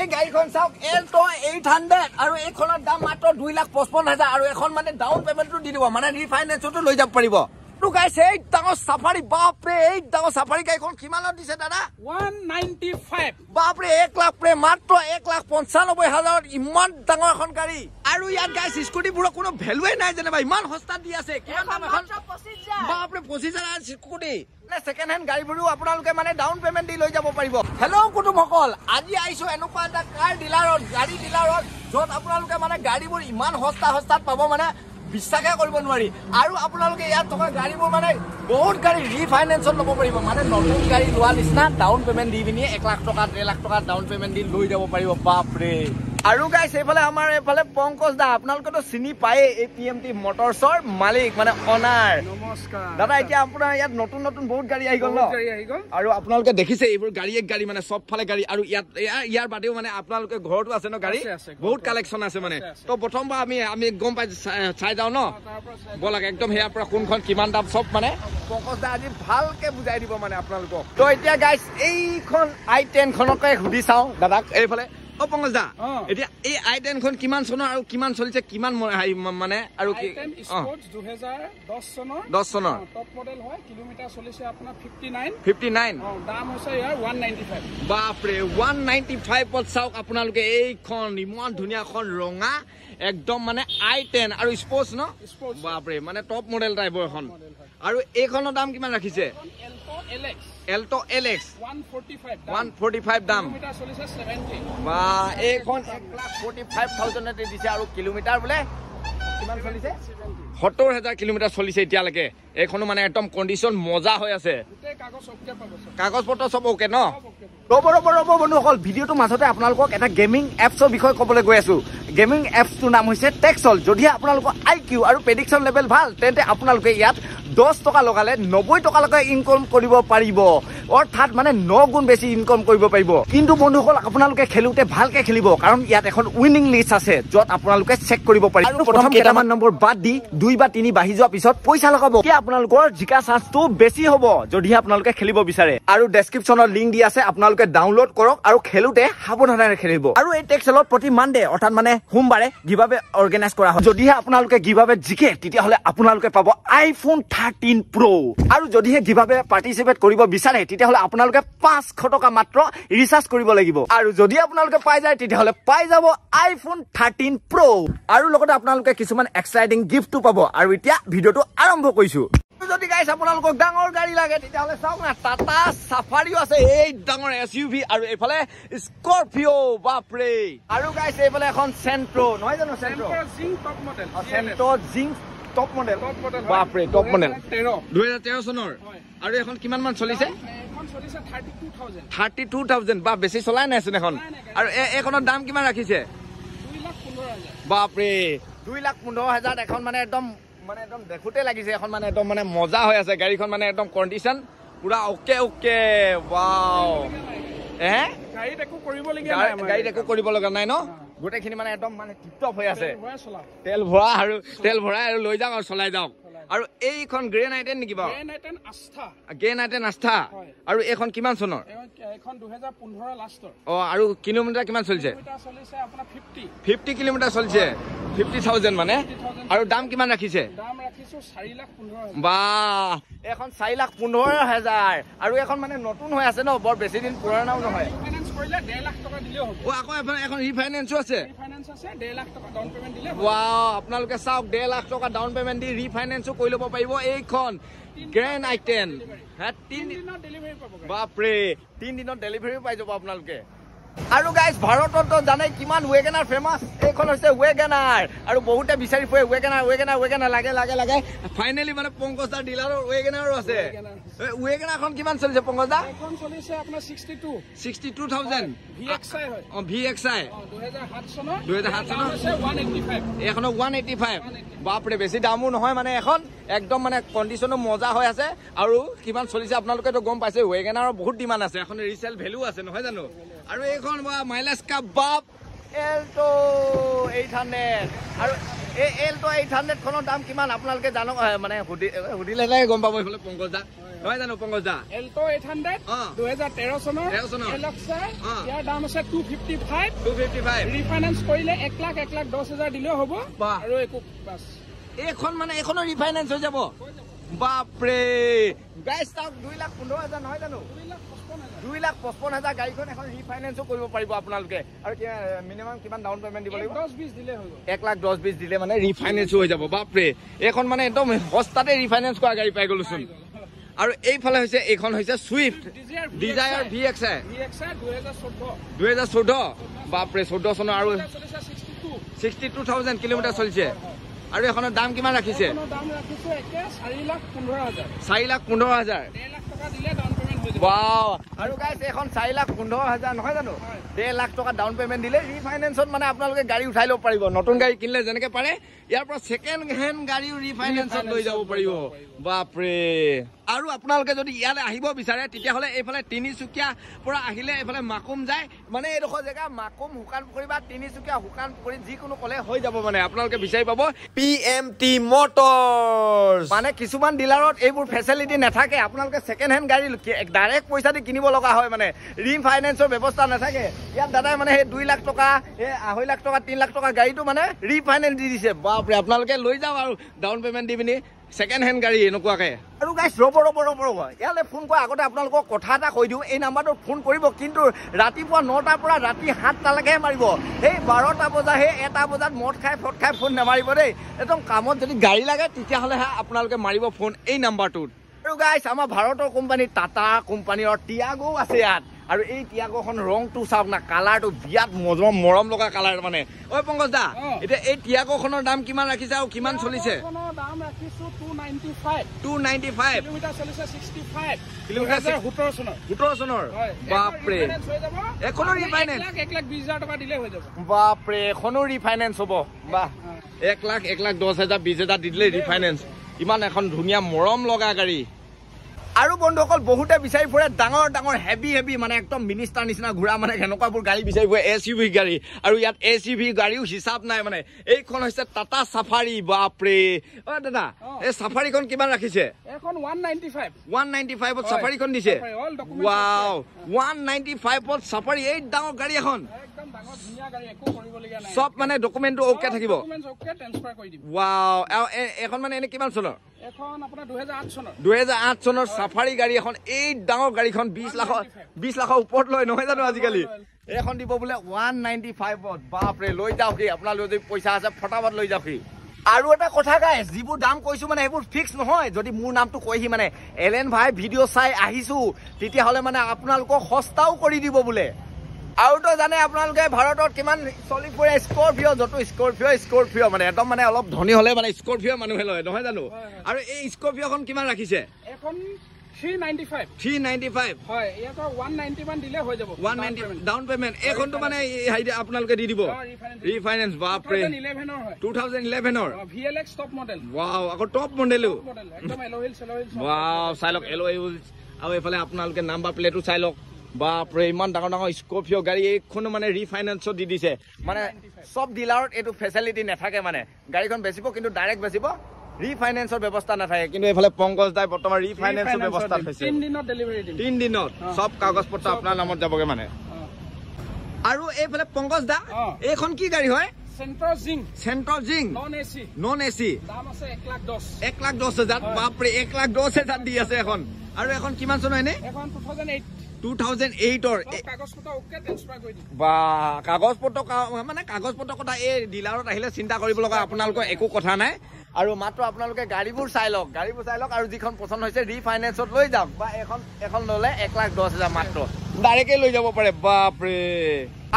এই গাড়ীখন চাওক এল্টো এইট হাণ্ড্ৰেড আৰু এইখনৰ দাম মাত্ৰ দুই লাখ পঁচপন্ন হাজাৰ আৰু এখন মানে ডাউন পেমেণ্টটো দি দিব মানে ৰিফাইনেন্সতো লৈ যাব পাৰিব। টো গাইছ এই ডাঙৰ চাফাৰী বাপৰে এই ডাঙৰ চাফাৰী গাড়ীখন কিমানত দিছে দাদা 195 বাপৰে এক লাখ প্ৰে মাত্ৰ এক লাখ পঞ্চানব্বৈ হাজাৰত ইমান ডাঙৰ এখন গাড়ী আৰু ইয়াত গাইছ স্কুটিবোৰৰ কোনো ভেলুৱে নাই যেনিবা ইমান সস্তাত দি আছে কিমান দাম এখন বাপৰে পঁচিছ হাজাৰ স্কুটি নে ছেকেণ্ড হেণ্ড গাড়ীবোৰো আপোনালোকে মানে ডাউন পেমেণ্ট দি লৈ যাব পাৰিব হেল্ল' কুটুমসকল আজি আহিছো এনেকুৱা এটা কাৰ ডিলাৰত গাড়ী ডিলাৰত য'ত আপোনালোকে মানে গাড়ীবোৰ ইমান সস্তা সস্তাত পাব মানে বিশ্বাসে কৰিব নোৱাৰি। আৰু আপোনালোকে ইয়াত থকা গাড়ীবোৰ মানে বহুত গাড়ী ৰিফাইনেন্সত ল'ব পাৰিব। মানে নতুন গাড়ী লোৱা নিচিনা ডাউন পেমেণ্ট দি পিনি এক লাখ টকা ডেৰ লাখ টকা ডাউন পেমেণ্ট দি লৈ যাব পাৰিব। বাপৰে! আৰু গাইছ এইফালে আমাৰ এইফালে পংকজ দা আপোনালোকেতো চিনি পায়ে এই পি এম টি মটৰ্ছৰ মালিক মানে অনাৰ নমস্কাৰ। দাদা এতিয়া আপোনাৰ ইয়াত নতুন নতুন বহুত গাড়ী আহি গ'ল ন? আৰু আপোনালোকে দেখিছে এইবোৰ গাড়ী এক গাড়ী মানে চব ফালে গাড়ী। আৰু ইয়াত ইয়াৰ- বাদেও মানে আপোনালোকে ঘৰতো আছে ন গাড়ী? বহুত কালেকশ্যন আছে মানে। তো প্ৰথমবাৰ আমি আমি গম পাই চাই- যাওঁ ন? ব'লাক একদম সেয়াৰ পৰা কোনখন কিমান দাম চব মানে। পংকজ দা আজি ভালকে বুজাই দিব মানে আপোনালোকক। তো এতিয়া গাইছ এইখন আই টেনখনকে সুধি চাওঁ দাদাক এইফালে। অ পংকজ দা। এতিয়া এই আই টেনখন কিমান চনৰ আৰু কিমান চলিছে কিমান মানে আৰু 2010 চনৰ। দহ চনৰ। টপ মডেল হয় কিলোমিটাৰ চলিছে আপোনাৰ 59 ফিফটি নাইন দাম হৈছে ইয়াৰ 195 বাপৰে ওৱান নাইনটি ফাইভত চাওক আপোনালোকে এইখন ইমান ধুনীয়াখন ৰঙা একদম মানে আই টেন আৰু স্পৰ্টছ ন? বাপৰে মানে টপ মডেল টাইপৰ এখন। আৰু এইখনৰ দাম কিমান ৰাখিছে? Alex Alto' L X 145 one forty five দাম কিলোমিটাৰ চলিছে 70 বা এইখন এক লাখ ফৰ্টি ফাইভ থাউজেণ্ডতে দিছে আৰু কিলোমিটাৰ বোলে। কিমান চলিছে 70 সত্তৰ হাজাৰ কিলোমিটাৰ চলিছে এতিয়ালৈকে। এইখনো মানে একদম কণ্ডিশ্যন মজা হৈ আছে। কাগজ পত্ৰ চব। অ'কে ন? ৰ'ব ৰ'ব ৰ'ব বন্ধুসকল ভিডিঅ'টোৰ মাজতে আপোনালোকক এটা গেমিং এপছৰ বিষয়ে ক'বলৈ গৈ আছো। গেমিং এপছটোৰ নাম হৈছে টেক্সল যদিহে আপোনালোকৰ আই কিউ আৰু প্ৰেডিকশ্যন লেভেল ভাল তেন্তে আপোনালোকে ইয়াত দহ টকা লগালে নব্বৈ টকালৈকে ইনকম কৰিব পাৰিব। অৰ্থাৎ মানে ন গুণ বেছি ইনকম কৰিব পাৰিব। কিন্তু বন্ধুসকল আপোনালোকে খেলোতে ভালকে খেলিব কাৰণ ইয়াত এখন উইনিং লিষ্ট আছে য'ত আপোনালোকে চেক কৰিব পাৰিব। আৰু প্ৰথম কেইটামান নম্বৰ বাদ দি দুই বা তিনি বাঢ়ি যোৱাৰ পিছত পইচা লগাব। আপোনালোকৰ জিকা চান্সটো বেছি হ'ব যদিহে আপোনালোকে খেলিব বিচাৰে। আৰু ডেছক্ৰিপশ্যনত লিংক দি আছে আপোনালোকে ডাউনলোড কৰক আৰু খেলোতে সাৱধানেৰে খেলিব। আৰু এই টেক্সেলত প্ৰতি মানডে অৰ্থাৎ মানে সোমবাৰে গিভাৱে অৰ্গেনাইজ কৰা হয়। যদিহে আপোনালোকে গিভাৱে জিকে তেতিয়াহ'লে আপোনালোকে পাব আইফোন থাৰ্টিন প্ৰ' আৰু যদিহে গিভাৱে পাৰ্টিচিপেট কৰিব বিচাৰে তেতিয়াহ'লে আপোনালোকে পাঁচশ টকা মাত্ৰ ৰিচাৰ্জ কৰিব লাগিব। আৰু যদি আপোনালোকে পাই যায় তেতিয়াহ'লে পাই যাব আইফোন থাৰ্টিন প্ৰ' আৰু লগতে আপোনালোকে কিছুমান এক্সাইটিং গিফ্টটো পাব। আৰু এতিয়া ভিডিঅ'টো আৰম্ভ কৰিছো। যদি গাইছ আপোনালোকক ডাঙৰ গাড়ী লাগে তেতিয়াহ'লে চাওক না টাটা চাফাৰীও আছে এই ডাঙৰ এছ ইউ ভি আৰু এইফালে স্কৰপিঅ' বাপৰে। আৰু গাইছ এইফালে এখন চেণ্ট্ৰ নহয় জানো চেণ্ট্ৰ চেণ্ট্ৰ জিং টপ মডেল বাপৰে টপ মডেল 13 দুহেজাৰ তেৰ চনৰ। আৰু এখন কিমান মান চলিছে? এখন চলিছে 32000 থাৰ্টি টু থাউজেণ্ড বা বেছি চলাই নাইচোন এখন। আৰু এইখনৰ দাম কিমান ৰাখিছে? 2 লাখ 15000 বাপৰে। দুই লাখ পোন্ধৰ হাজাৰত এখন মানে একদম মানে একদম দেখোতে লাগিছে এখন মানে একদম মানে মজা হৈ আছে গাড়ীখন মানে একদম কণ্ডিশ্যন পুৰা অ'কে অ'কে ৱাও হে? গাড়ীত একো কৰিবলগীয়া গাড়ীত একো কৰিব লগা নাই ন? গোটেইখিনি মানে একদম মানে টিপটপ হৈ আছে। তেল ভৰা আৰু তেল ভৰাই আৰু লৈ যাওক আৰু চলাই যাওক আৰু এইখন গ্ৰে নাইটেন নেকি বাৰু? গ্ৰেণ্ড আইটেন আস্থা। আৰু এইখন কিমান চনৰ? এখন- এখন 2015 লাষ্টৰ। অ আৰু কিলোমিটাৰ কিমান চলিছে? কিলোমিটাৰ চলিছে আপোনাৰ 50 ফিফটি কিলোমিটাৰ চলিছে। ফিফটি থাউজেণ্ড মানে? আৰু দাম কিমান ৰাখিছে? দাম ৰাখিছো 4 লাখ 15000 বা এখন চাৰি লাখ পোন্ধৰ হাজাৰ। আৰু এখন মানে নতুন হৈ আছে ন? বৰ বেছি দিন পুৰণাও নহয়। কৰিলে 1.5 লাখ টকা দিলেও হ'ব। অ আকৌ এখন এখন ৰিফাইনেন্সো আছে। ফাইনেন্স আছে 1.5 লাখ টকা ডাউন পেমেণ্ট দিলে হ'ব। ৱা আপোনালোকে চাওক ডেৰ লাখ টকা ডাউন পেমেণ্ট দি ৰিফাইনেন্সো কৰি ল'ব পাৰিব এইখন গ্ৰেণ্ড আই টেন হা তিন তিন দিনত ডেলিভাৰী পাব গাড়ী। বাপৰে তিন দিনত ডেলিভাৰীও পাই যাব আপোনালোকে। আৰু গাইজ ভাৰততো জানে কিমান ৱেগেনাৰ ফেমাছ এইখন হৈছে ৱেগেনাৰ আৰু বহুতে বিচাৰি ফুৰে ৱেগেনাৰ ৱেগেনাৰ ৱেগেনাৰ লাগে লাগে লাগে। ফাইনেলি মানে পংকজ দাৰ ডিলাৰৰ ৱেগেনাৰো আছে ৱেগেনাৰখন কিমান চলিছে পংকজ দা এখন চলিছে আপোনাৰ 62 sixty two thousand V X I হয়। অ ভি এক্স আই অ, 2007 চনৰ। 2007 চনৰ? দাম হৈছে 185 এইখনৰ ওৱান এইটি ফাইভ বাপৰে বেছি দামো নহয় মানে এখন। একদম মানে কণ্ডিশ্যনো মজা হৈ আছে। আৰু কিমান চলিছে আপোনালোকেতো গম পাইছে ৱেগেনাৰৰ বহুত ডিমাণ্ড আছে। এখন ৰিচেল ভেলু আছে নহয় জানো? আৰু এইখন মাইলেজ কা বাপ। এল্ট' এইট হাণ্ড্ৰেড আৰু এই এল্ট' এইট হাণ্ড্ৰেডখনৰ দাম কিমান? আপোনালোকে জানক আহ, মানে সুধি সুধিলেহে গম পাব এইফালে পংকজ দা। নহয় জানো Pankaj da? Alto eight hundred. দুহেজাৰ তেৰ চনৰ। 13 চনৰ। ইয়াৰ দাম আছে two fifty five two fifty five refinance কৰিলে এক লাখ এক লাখ দহ হাজাৰ দিলেও হ'ব। আৰু একো বাছ। এইখন মানে এইখনো ৰিফাইনেন্স হৈ যাব। বাপৰে। গাইছ তাক দুই লাখ পোন্ধৰ হাজাৰ নহয় জানো? দুই লাখ পঁচপন্ন হাজাৰ। গাড়ীখন এখন ৰিফাইনেন্সো কৰিব পাৰিব আপোনালোকে। আৰু মিনিমাম কিমান ডাউন পেমেণ্ট দিব লাগিব? দহ বিছ দিলে হৈ গ'ল। এক লাখ দহ বিছ দিলে মানে ৰিফাইনেন্সো হৈ যাব বাপৰে। এইখন মানে একদম সস্তাতে ৰিফাইনেন্স কৰা গাড়ী পাই গ'লোচোন আৰু এইফালে হৈছে এইখন হৈছে Swift Dzire V X I দুহেজাৰ চৈধ্য। দুহেজাৰ চৈধ্য? বাপৰে চৈধ্য চনৰ আৰু ছিক্সটি টু থাউজেণ্ড কিলোমিটাৰ চলিছে। আৰু এখনৰ দাম কিমান ৰাখিছে? চাৰি লাখ পোন্ধৰ হাজাৰ। চাৰি লাখ পোন্ধৰ হাজাৰ? ডেৰ লাখ টকা দিলে ডাউন পেমেণ্ট হৈ যাব। ৱাও আৰু গাইছ এইখন চাৰি লাখ পোন্ধৰ হাজাৰ নহয় জানো? হয়। ডেৰ লাখ টকা ডাউন পেমেণ্ট দিলে ৰিফাইনেন্সত মানে আপোনালোকে গাড়ী উঠাই ল'ব পাৰিব। নতুন গাড়ী কিনিলে যেনেকে পাৰে ইয়াৰ পৰা ছেকেণ্ড হেণ্ড গাড়ীও ৰিফাইনেন্সত লৈ যাব পাৰিব। বাপৰে। আৰু আপোনালোকে যদি ইয়ালৈ আহিব বিচাৰে তেতিয়াহ'লে এইফালে তিনিচুকীয়া পৰা আহিলে এইফালে মাকুম যায়। মানে এইডোখৰ জেগা মাকুম শুকান পুখুৰী বা তিনিচুকীয়া শুকান পুখুৰী যিকোনো ক'লে হৈ যাব মানে। আপোনালোকে বিচাৰি পাব। পি এম টি মটৰ মানে কিছুমান ডিলাৰত এইবোৰ ফেচিলিটি নাথাকে। আপোনালোকে ছেকেণ্ড হেণ্ড গাড়ী ডাইৰেক্ট পইচা দি কিনিব লগা হয় মানে। ৰিফাইনেন্সৰ ব্যৱস্থা নাথাকে। ইয়াত দাদাই মানে সেই দুই লাখ টকা এই আঢ়ৈ লাখ টকা তিনি লাখ টকা গাড়ীটো মানে ৰিফাইনেন্স দি দিছে। বাপৰে আপোনালোকে লৈ যাওক আৰু ডাউন পে'মেণ্ট দি পিনি। ছেকেণ্ড হেণ্ড গাড়ী এনেকুৱাকে। আৰু গাইছ ৰ'ব ৰ'ব ৰ'ব ৰ'ব। ইয়ালৈ ফোন কৰাৰ আগতে আপোনালোকক কথা এটা কৈ দিওঁ। এই নাম্বাৰটোত ফোন কৰিব কিন্তু ৰাতিপুৱা নটাৰ পৰা ৰাতি সাতটালৈকেহে মাৰিব। সেই বাৰটা বজা সেই এটা বজাত মদ খাই ফট খাই ফোন নামাৰিব দেই। একদম কামত যদি গাড়ী লাগে তেতিয়াহ'লেহে আপোনালোকে মাৰিব ফোন এই নাম্বাৰটোত আৰু গাইছ আমাৰ ভাৰতৰ কোম্পানী টাটা কোম্পানীৰ টিয়াগো আছে ইয়াত। আৰু এই টিয়াগোখন ৰংটো চাওক না কালাৰটো বিৰাট মজম মৰম লগা কালাৰ মানে। ঐ পংকজ দা। এতিয়া এই টিয়াগোখনৰ দাম কিমান ৰাখিছে আৰু কিমান চলিছে? সোতৰ চনৰ। বাপৰে। এখনো? এক লাখ এক লাখ বিছ হাজাৰ টকা দিলে হৈ যাব। বাপৰে এখনো ৰিফাইনেন্স হ'ব। বাহ। এক লাখ এক লাখ দহ হাজাৰ বিছ হাজাৰ দি দিলে ৰিফাইনেন্স ইমান এখন ধুনীয়া মৰম লগা গাড়ী। আৰু বন্ধুসকল বহুতে বিচাৰি ফুৰে ডাঙৰ ডাঙৰ হেভি হেভি মানে একদম মিনিষ্টাৰ নিচিনা ঘূৰা মানে সেনেকুৱাবোৰ গাড়ী বিচাৰি ফুৰে এছ ইউ ভি গাড়ী। আৰু ইয়াত এছ ইউ ভি গাড়ীও হিচাপ নাই মানে। এইখন হৈছে টাটা চাফাৰী বাপৰে। অ দাদা। এই চাফাৰীখন কিমান ৰাখিছে? ওৱান নাইণ্টি ফাইভত। চাফাৰীখন দিছে? ৱাও। ওৱান নাইণ্টি ফাইভত চাফাৰী এই ডাঙৰ গাড়ী এখন চব মানে ডকুমেণ্টটো অ'কে থাকিব। ৱাও এ- এইখন মানে এনে কিমান এখন চনৰ। দুহেজাৰ আঠ চনৰ চাফাৰী গাড়ী এখন এই ডাঙৰ গাড়ীখন বিশ লাখৰ বিশ লাখৰ ওপৰত লয় নহয় জানো আজিকালি? এইখন দিব বোলে ওৱান নাইণ্টি ফাইভত বাপৰে লৈ যাওক সি আপোনালোকে যদি পইচা আছে ফটাফট লৈ যাওক সি আৰু এটা কথা গাই যিবোৰ দাম কৈছো মানে সেইবোৰ ফিক্স নহয়। যদি মোৰ নামটো কৈহি মানে এলেন ভাই ভিডিঅ' চাই আহিছো তেতিয়াহ'লে মানে আপোনালোকক সস্তাও কৰি দিব বোলে। আৰুতো জানে আপোনালোকে ভাৰতত কিমান চলি ফুৰে স্কৰপিঅ' য'তো স্কৰপিঅ' স্কৰপিঅ' মানে একদম মানে অলপ ধনী হ'লে মানে স্কৰপিঅ' মানুহে লয় নহয় জানো। আৰু এই স্কৰপিঅ'খন কিমান ৰাখিছে? এখন three ninety five three ninety five হয় ইয়াত ওৱান নাইণ্টি মান দিলে হৈ যাব। ওৱান নাইণ্টি ডাউন পে'মেণ্ট এইখনটো মানে এই হেৰি আপোনালোকে দি দিব। অ, refinance। ৰিফাইনেন্স বাপৰে। ইলেভেনৰ হয়। Two thousand ইলেভেনৰ V L X top model wow আকৌ টপ মডেলো মডেল একদম এলহিল চেলহিল ৱাও চাই লওক এল আৰু এইফালে আপোনালোকে নাম্বাৰ প্লেটো চাই লওক। বাপৰে ইমান ডাঙৰ ডাঙৰ স্কৰপিঅ' গাড়ী এইখনো মানে ৰিফাইনেন্সত দি দিছে। মানে চব ডিলাৰত এইটো ফেচিলিটি নাথাকে মানে। গাড়ীখন বেচিব কিন্তু ডাইৰেক্ট বেচিব। ৰিফাইনেন্সৰ ব্যৱস্থা নাথাকে কিন্তু এইফালে পংকজ দাই বৰ্তমান ৰিফাইনেন্সৰ ব্যৱস্থা থৈছে। তিন দিনত। চব কাগজ পত্ৰ আপোনাৰ নামত যাবগে মানে। আৰু এইফালে পংকজ দা। এইখন কি গাড়ী হয়? চেণ্ট্ৰ জিং চেণ্ট্ৰল জিং non A C non A C দাম আছে এক লাখ দহ এক লাখ দহ হাজাৰ হয়। বাপৰে এক লাখ দহ হাজাৰ দি আছে এখন। আৰু এখন কিমান চনৰ এনে? এখন two thousand eight two thousand এইটৰ কাগজ পত্ৰ বা কাগজ মানে কাগজ পত্ৰ কথা এই ডিলাৰত আহিলে চিন্তা কৰিব লগা আপোনালোকৰ একো কথা নাই। আৰু মাত্ৰ আপোনালোকে গাড়ীবোৰ চাই লওক গাড়ীবোৰ চাই লওক আৰু যিখন পচন্দ হৈছে ৰিফাইনেন্সত লৈ যাওক। বা এখন এখন ল'লে এক লাখ দহ হাজাৰ মাত্ৰ। ডাইৰেক্টে লৈ যাব পাৰে বাপৰে।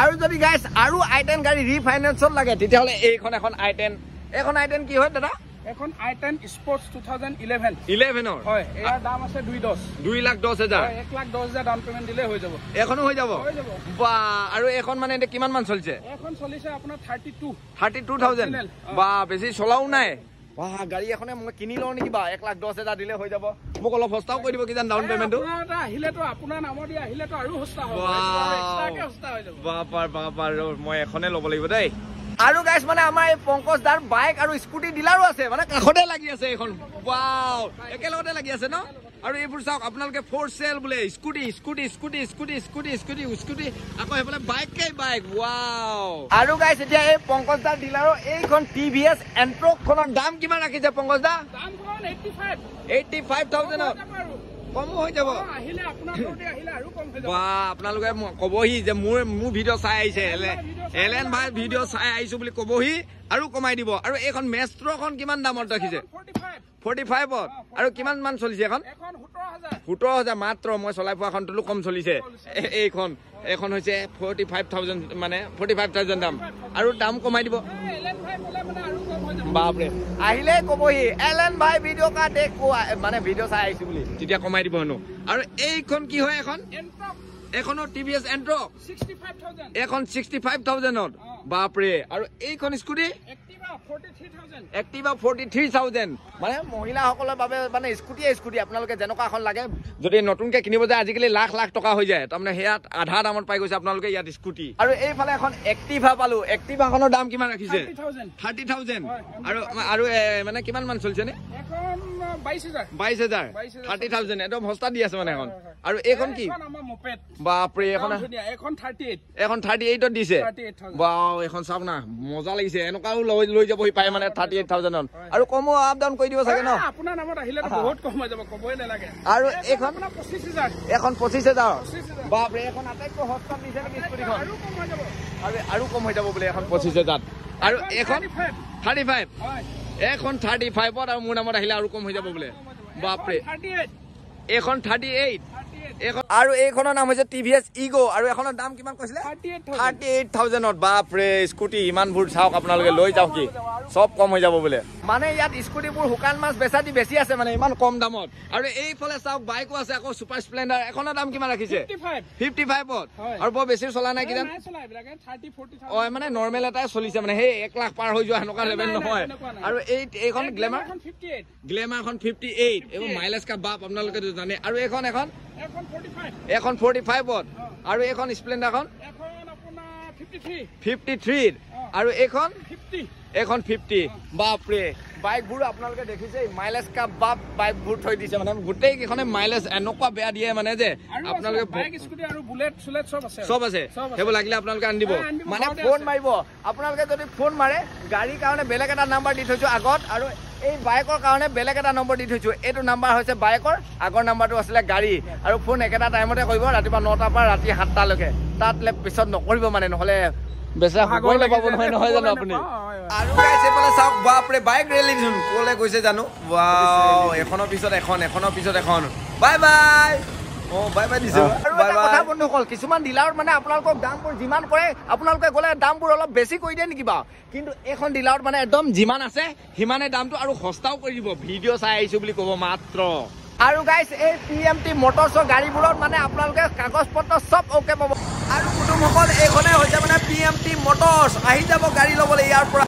আৰু যদি গাইছ আৰু আই টেন গাড়ী ৰিফাইনেন্সত লাগে তেতিয়াহ'লে এইখন এখন আই টেন এইখন আই টেন কি হয় দাদা? এখন I ten sports two thousand eleven ইলেভেনৰ হয় ইয়াৰ দাম আছে দুই দহ। দুই লাখ দহ হাজাৰ? এক লাখ দহ হাজাৰ ডাউন পেমেণ্ট দিলে হৈ যাব। এইখনো হৈ যাব? বা আৰু এইখন মানে এতিয়া কিমান মান চলিছে? এখন চলিছে আপোনাৰ thirty two thirty two thousand. বা বেছি চলাও নাই? বা গাড়ী এখনে মই কিনি লওঁ নেকি বা? এক লাখ দহ হাজাৰ দিলে হৈ যাব। মোক অলপ সস্তাও কৰি দিব কিজান ডাউন পেমেণ্টটো আহিলেতো আপোনাৰ নামৰ দি আহিলেতো আৰু সস্তা হ'ব। বাপাৰ বাপাৰ মই এখনে ল'ব লাগিব দেই। আৰু গাইছ মানে আমাৰ এই পংকজ দাৰ বাইক আৰু স্কুটি ডিলাৰো আছে মানে কাষতে লাগি আছে এইখন। ৱাও একেলগতে লাগি আছে ন? আৰু এইবোৰ চাওক আপোনালোকে ফ'ৰ চেল বোলে scooty scooty scooty scooty scooty scooty scooty আকৌ সেইফালে বাইকে বাইক ৱাও আৰু গাইছ এতিয়া এই পংকজ দাৰ ডিলাৰৰ এইখন টি ভি এছ এণ্ট্ৰকখনৰ দাম কিমান ৰাখিছে Pankaj da? Eighty five eighty five থাউজেণ্ডত কমো হৈ যাব। আহিলে আপোনাৰ ঘৰতে আহিলে আৰু কম হৈ যাব। বা আপোনালোকে কবহি যে মোৰ মোৰ ভিডিঅ' চাই আহিছে। এলে এলেন ভাই ভিডিঅ' চাই আহিছো। বুলি কবহি আৰু কমাই দিব। আৰু এইখন মেষ্ট্ৰখন কিমান দামত ৰাখিছে? ফৰ্টি ফাইভ ফৰ্টি ফাইভত আৰু কিমান মান চলিছে এখন? এখন সোতৰ হাজাৰ। মাত্ৰ মই চলাই পোৱাখনটো কম চলিছে। এইখন এইখন হৈছে ফৰ্টি ফাইভ থাউজেণ্ড মানে ফৰ্টি ফাইভ থাউজেণ্ড দাম। আৰু দাম কমাই দিব। বাপৰে। আহিলে কবহি এলেন ভাই ভিডিঅ' কা দেখো মানে ভিডিঅ' চাই আহিছো বুলি। তেতিয়া কমাই দিব হেনো। আৰু এইখন কি হয় এখন? এইখনৰ T V S Ntorq thousand এখন ছিক্সটি ফাইভ থাউজেণ্ডত বাপৰে। আৰু এইখন scooty? Activa forty three thousand মানে মহিলাসকলৰ বাবে মানে স্কুটিয়ে স্কুটি আপোনালোকে যেনেকুৱা এখন লাগে যদি নতুনকৈ কিনিব যায় আজিকালি লাখ লাখ টকা হৈ যায়। তাৰমানে সেয়াত আধা দামত পাই গৈছে আপোনালোকে ইয়াত স্কুটি। আৰু এইফালে এখন এক্টিভা পালো। এক্টিভাখনৰ দাম কিমান ৰাখিছে? Thirty thousand. আৰু আৰু মানে কিমান মান চলিছে নে? এখন বাইছ হাজাৰ। Thirty thousand. একদম সস্তা দি আছে মানে এখন। আৰু এইখন কি? এইখন বাপৰে এখন এখন থাৰ্টি এইটত দিছে? বাও এখন চাওক না মজা লাগিছে। এনেকুৱাও লৈ লৈ যাবহি পাৰে মানে থাৰ্টি এইট থাউজেণ্ডত আৰু কমো আপ ডাউন কৰি দিব চাগে ন? আপোনাৰ নামত আহিলেতো বহুত কম হৈ যাব ক'বই নালাগে। আৰু এইখন পঁচিছ হাজাৰ। এখন পঁচিছ হাজাৰ। হাজাৰ। বাপৰে এখন আটাইতকৈ সস্তাত দিছে নেকি স্কুটিখন আৰু কম হৈ যাব। আৰু আৰু কম হৈ যাব বোলে এখন পঁচিছ হাজাৰত। আৰু এইখন 35 থাৰ্টি ফাইভ হয়। এইখন থাৰ্টি ফাইভত আৰু মোৰ নামত আহিলে আৰু কম হৈ যাব বোলে। বাপৰে। এইখন থাৰ্টি এইট আৰু এইখনৰ নাম হৈছে টি ভি এছ ইগ' আৰু এখনৰ দাম কিমান কৈছিলে? থাৰ্টি এইট থাউজেণ্ডত। বাপৰে স্কুটি ইমানবোৰ চাওক আপোনালোকে লৈ যাওক কি? চব কম হৈ যাব বোলে। মানে ইয়াত স্কুটিবোৰ শুকান মাছ বেচা দি বেছি আছে মানে ইমান কম দামত। আৰু এইফালে চাওক বাইকো আছে আকৌ ছুপাৰ স্প্লেণ্ডাৰ এখনৰ দাম কিমান ৰাখিছে? Fifty five. ফিফটি ফাইভত। আৰু বৰ বেছি চলা নাই কিজান? অ মানে নৰ্মেল এটাই চলিছে মানে। সেই এক লাখ পাৰ হৈ যোৱা সেনেকুৱা লেভেল নহয়। আৰু এই এইখন গ্লেমাৰ গ্লেমাৰখন ফিফটি এইট এইবোৰ মাইলেজ কা বাপ আপোনালোকেতো জানে। আৰু এইখন এখন এখন ফৰ্টি ফাইভত আৰু এইখন স্প্লেণ্ডাৰখন ফিফটি থ্ৰী ফিফটি থ্ৰীত আৰু এইখন? ফিফটি এইখন ফিফটি বাপৰে বাইকবোৰ আপোনালোকে দেখিছে মাইলেজ কা বাপ বাইকবোৰ থৈ দিছে। মানে গোটেই কেইখনে মাইলেজ এনেকুৱা বেয়া দিয়ে মানে যে আপোনালোকে বাইক স্কুটি আৰু বুলেট চুলেট চব আছে। সেইবোৰ লাগিলে আপোনালোকে আনি দিব হয়, আনি দিব, মানে ফোন। মাৰিব। আপোনালোকে যদি ফোন মাৰে গাড়ীৰ কাৰণে বেলেগ এটা নাম্বাৰ দি থৈছো আগত আৰু এই বাইকৰ কাৰণে বেলেগ এটা নম্বৰ দি থৈছো। এইটো নাম্বাৰ হৈছে বাইকৰ আগৰ নাম্বাৰটো আছিলে গাড়ী। আৰু ফোন একেটা টাইমতে কৰিব ৰাতিপুৱা নটাৰ পৰা ৰাতি সাতটালৈকে। তাত পিছত নকৰিব মানে নহ'লে বেচা ভাগৰ ভাগৰ লাগি নাপাব যায়, নহয় নহয় জানো শুবলৈ আপুনি? নাপাওঁ, হয়, হয়। আৰু গাইছে এইফালে চাওক বাপৰে বাইক ৰেলী দেখোন। ক'লে গৈছে জানো? ৱাও এখনৰ পিছত এখন এখনৰ পিছত এখন। বাই বাই অ বাই বাই দিছো। আৰু এটা কথা বন্ধুসকল কিছুমান ডিলাৰত মানে আপোনালোকক দামবোৰ যিমান কৰে আপোনালোকে গ'লে দামবোৰ অলপ বেছি কৰি দিয়ে নেকি বাৰু? কিন্তু এইখন ডিলাৰত মানে একদম যিমান আছে সিমানে দামটো আৰু সস্তাও কৰি দিব। ভিডিঅ' চাই আহিছো বুলি ক'ব মাত্ৰ। আৰু গাইছ এই পি এম টি মটৰ্ছৰ গাড়ীবোৰত মানে আপোনালোকে কাগজ পত্ৰ চব অ'কে পাব। আৰু কুটুমসকল এইখনে হৈছে মানে পি এম টি মটৰ্ছ আহি যাব গাড়ী ল'বলৈ ইয়াৰ পৰা।